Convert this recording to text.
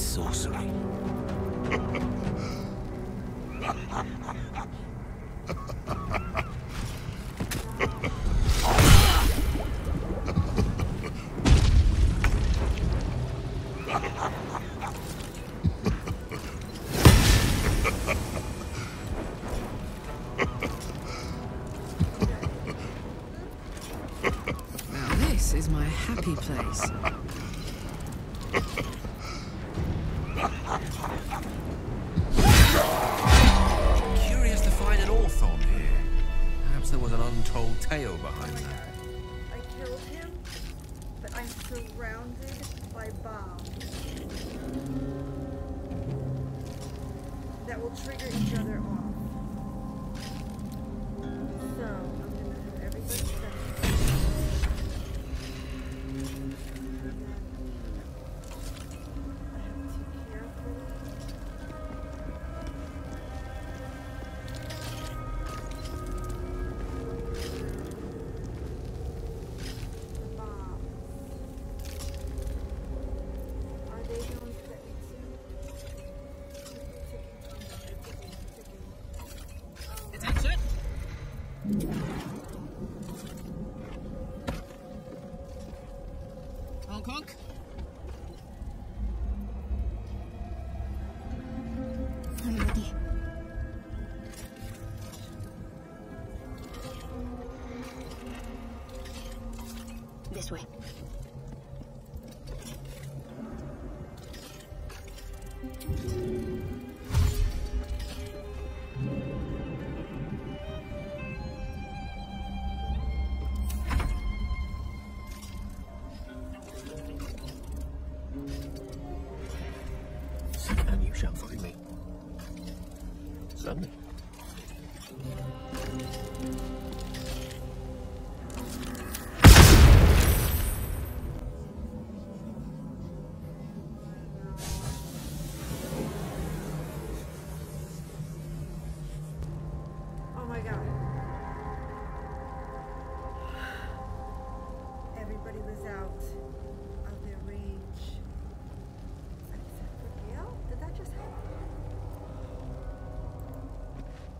sorcery. This is my happy place. Curious to find an Orthon here. Perhaps there was an untold tale behind that. I killed him, but I'm surrounded by bombs that will trigger each other off. Hong Kong? I'm. This way. Certainly.